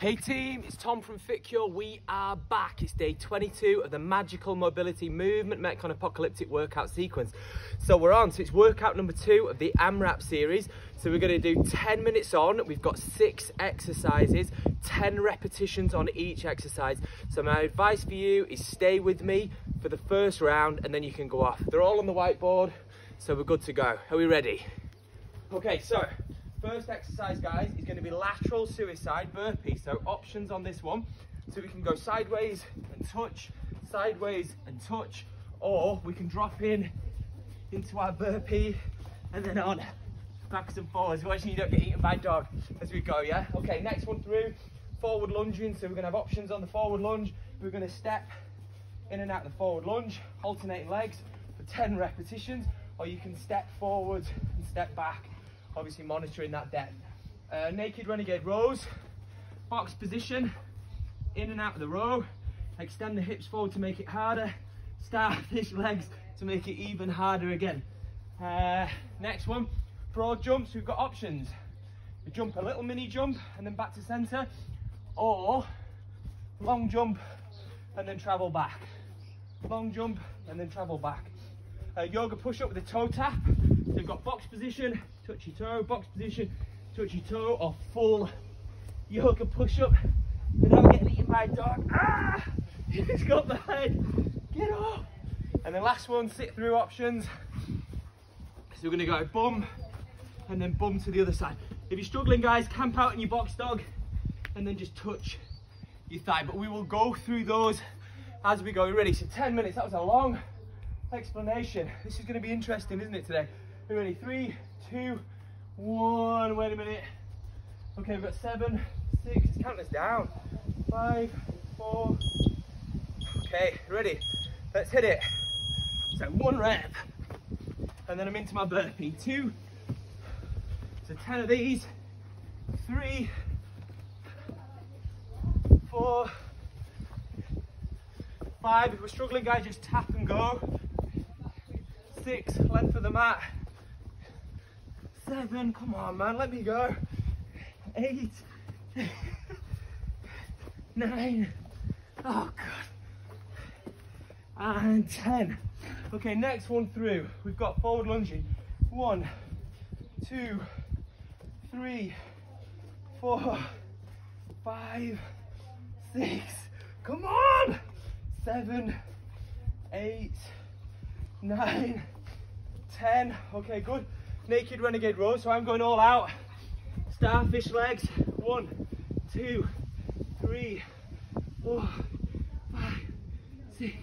Hey team, it's Tom from FitCure. We are back. It's day 22 of the Magical Mobility Movement Metcon Apocalyptic Workout Sequence. So we're on, so it's workout number two of the AMRAP series. So we're gonna do 10 minutes on. We've got six exercises, 10 repetitions on each exercise. So my advice for you is stay with me for the first round and then you can go off. They're all on the whiteboard, so we're good to go. Are we ready? Okay, so First exercise, guys, is going to be lateral suicide burpee. So options on this one. So we can go sideways and touch, sideways and touch, or we can drop in into our burpee and then on backwards and forwards. Watching you don't get eaten by dog as we go, yeah? Okay, next one through, forward lunging. So we're gonna have options on the forward lunge. We're gonna step in and out the forward lunge, alternating legs for 10 repetitions, or you can step forward and step back obviously monitoring that depth. Uh, naked renegade rows, box position, in and out of the row, extend the hips forward to make it harder, starfish legs to make it even harder again. Uh, next one, broad jumps, we've got options. We jump a little mini jump and then back to center, or long jump and then travel back. Long jump and then travel back. Uh, yoga push up with a toe tap. So we've got box position, touch your toe, box position, touch your toe, or full yoga push up without getting eaten by a dog. Ah! He's got the head. Get off. And the last one, sit through options. So we're gonna go bum and then bum to the other side. If you're struggling, guys, camp out in your box dog and then just touch your thigh. But we will go through those as we go. Ready? So 10 minutes. That was a long explanation. This is going to be interesting, isn't it, today? Are ready? Three, two, one. Wait a minute. Okay, we've got seven, six. Count this down. Five, four. Okay, ready? Let's hit it. So one rep. And then I'm into my burpee. Two. So 10 of these. Three, four, five. If we're struggling, guys, just tap and go. Six. Length of the mat seven, come on man, let me go. Eight, nine, oh God. And 10. Okay, next one through. We've got forward lunging. One, two, three, four, five, six, come on! Seven, eight, nine, ten. Okay, good naked renegade row. So I'm going all out. Starfish legs. One, two, three, four, five, six,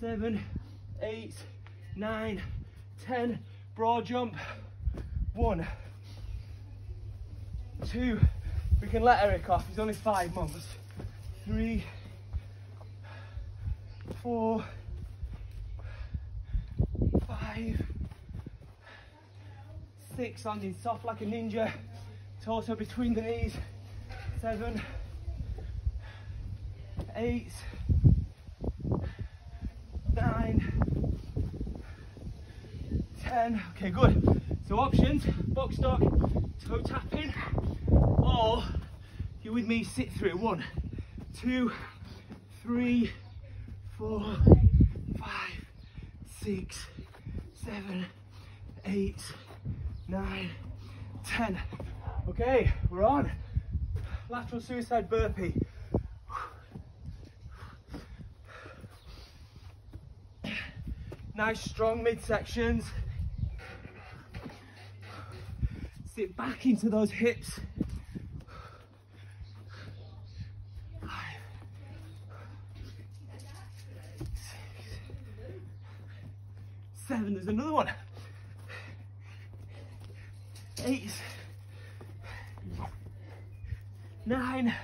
seven, eight, nine, ten. Broad jump. One, two. We can let Eric off. He's only five months. Three, four, five, six, landing soft like a ninja, torso between the knees, seven, eight, nine, ten. Okay, good. So options, box dog, toe tapping, or you're with me, sit through. One, two, three, four, five, six, seven, eight, nine, ten. Okay, we're on. Lateral suicide burpee. Nice strong midsections. Sit back into those hips. Five, six, seven, there's another one eight, nine,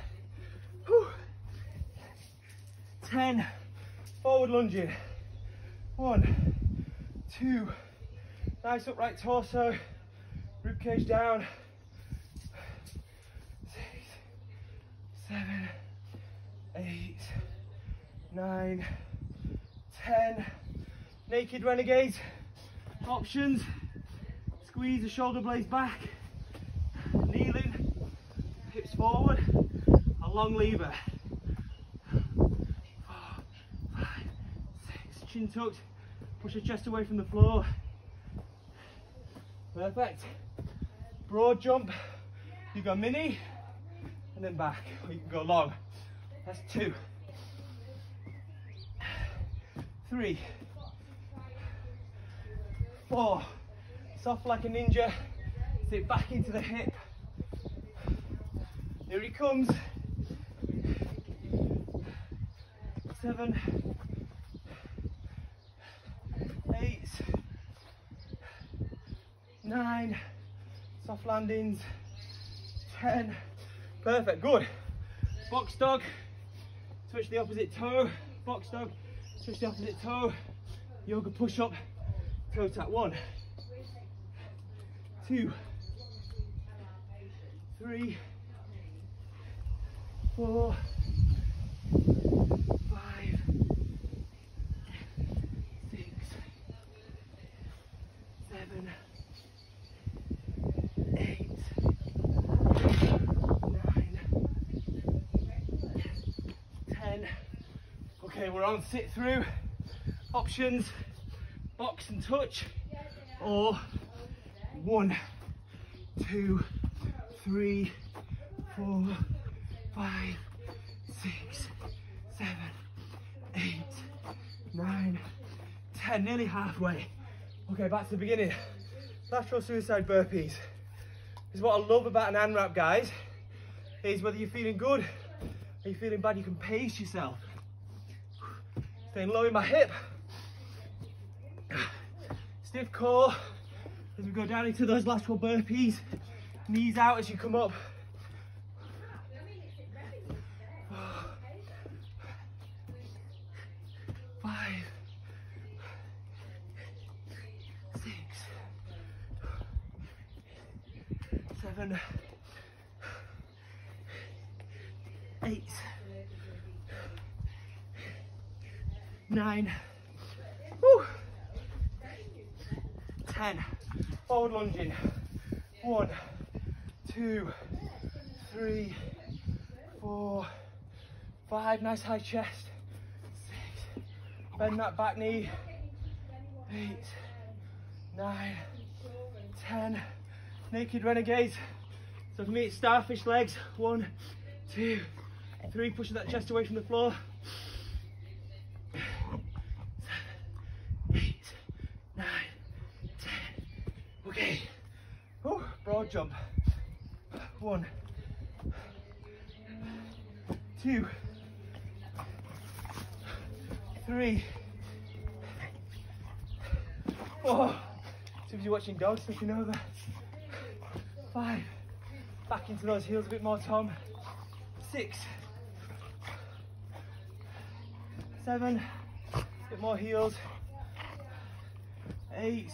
whew, 10, forward lunging, one, two, nice upright torso, rib cage down, six, seven, eight, nine, ten, naked renegades, options, Squeeze the shoulder blades back. Forward. A long lever. Four, five, six. Chin tucked. Push your chest away from the floor. Perfect. Broad jump. You go mini and then back. Or you can go long. That's two. Three. Four. Soft like a ninja. Sit back into the hip. Here he comes. Seven. Eight. Nine. Soft landings. Ten. Perfect, good. Box dog. Switch the opposite toe. Box dog. Switch the opposite toe. Yoga push up. Toe tap. One. Two three, four, five, six, seven, eight, nine, ten. Okay, we're on sit through. Options, box and touch, or one, two, three, four, five, six, seven, eight, nine, ten, nearly halfway. Okay, back to the beginning. Lateral suicide burpees. Is what I love about an AMRAP, guys, is whether you're feeling good or you're feeling bad, you can pace yourself. Staying low in my hip. Stiff core as we go down into those lateral burpees. Knees out as you come up. Five, six, seven, eight, nine, woo, ten. Forward lunging. One two, three, four, five. Nice high chest. Six. Bend that back knee. Eight, nine, ten. Naked renegades. So for me, it's starfish legs. One, two, three. Pushing that chest away from the floor. Eight, nine, ten. Okay. Oh, broad jump one, two, three, four. So if you're watching dogs, you know that. Five. Back into those heels a bit more, Tom. Six. Seven. A bit more heels. Eight.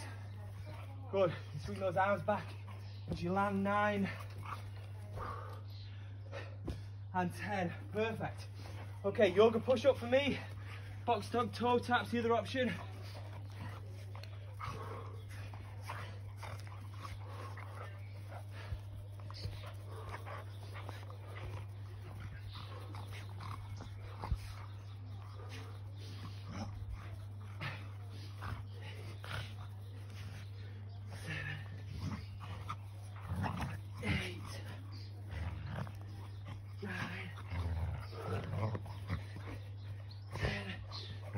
Good. Swing those arms back as you land. Nine and 10. Perfect. Okay, yoga push up for me. Box tuck, toe taps, the other option.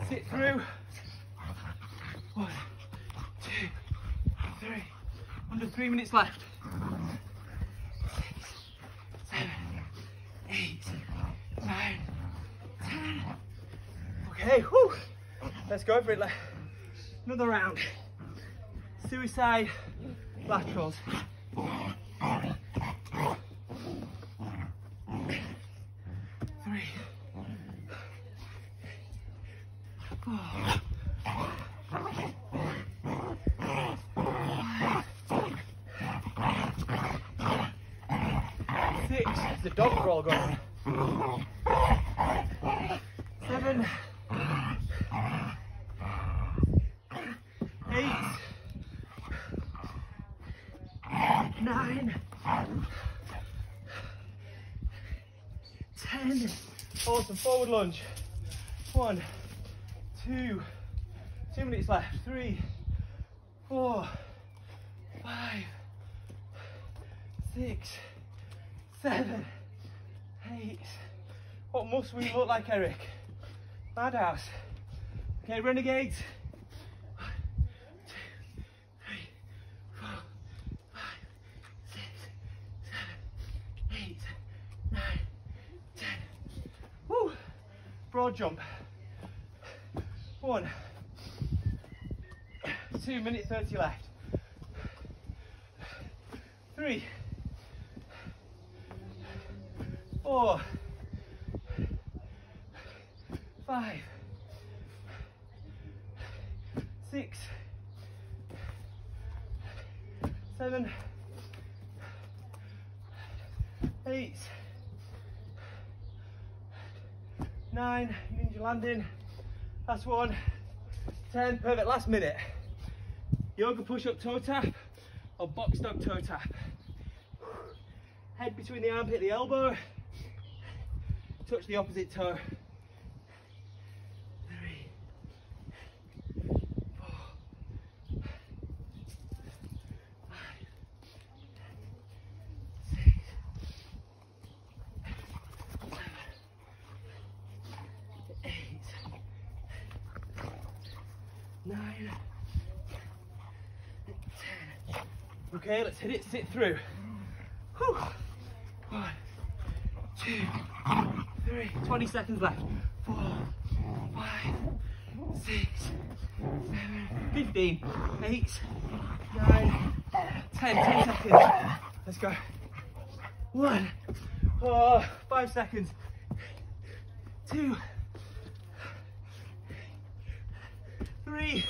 Sit through. One, two, three. Under three minutes left. Six, seven, eight, nine, ten. Okay, whew. Let's go for it. Another round. Suicide laterals. the dog crawl going. Eight. Nine. 10. Awesome, forward lunge. One, two, two minutes left. Three, four, five, six, seven, eight. What must we look like, Eric? Madhouse. Okay, renegades. One, two, three, four, five, six, seven, eight, nine, ten. Woo! Broad jump. One, two minute 30 left. Three, four, five, six, seven, eight, nine, ninja landing, last one, 10, perfect, last minute. Yoga push-up toe tap or box dog toe tap. Head between the armpit the elbow, touch the opposite toe. Three, four, five, six, seven, eight, nine, ten. Okay, let's hit it, sit through. Whew. One, two, three, 20 seconds left. Four, five, six, seven, 15, eight, nine, 10, 10 seconds. Let's go. One, oh, five seconds. Two, three.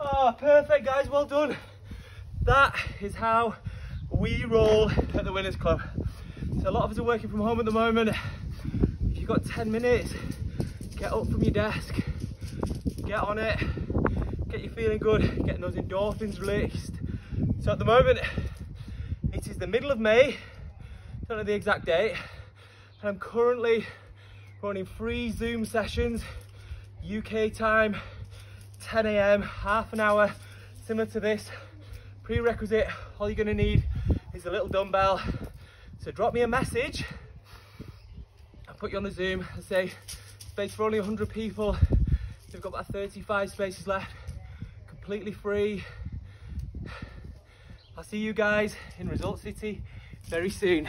Oh, perfect, guys. Well done. That is how we roll at the Winners Club. So a lot of us are working from home at the moment. If you've got 10 minutes, get up from your desk, get on it, get you feeling good, getting those endorphins released. So at the moment, it is the middle of May, don't know the exact date, and I'm currently running three Zoom sessions, UK time, 10 a.m., half an hour, similar to this. Prerequisite, all you're gonna need is a little dumbbell. So drop me a message, I'll put you on the Zoom and say, space for only 100 people. We've got about 35 spaces left, completely free. I'll see you guys in Result City very soon.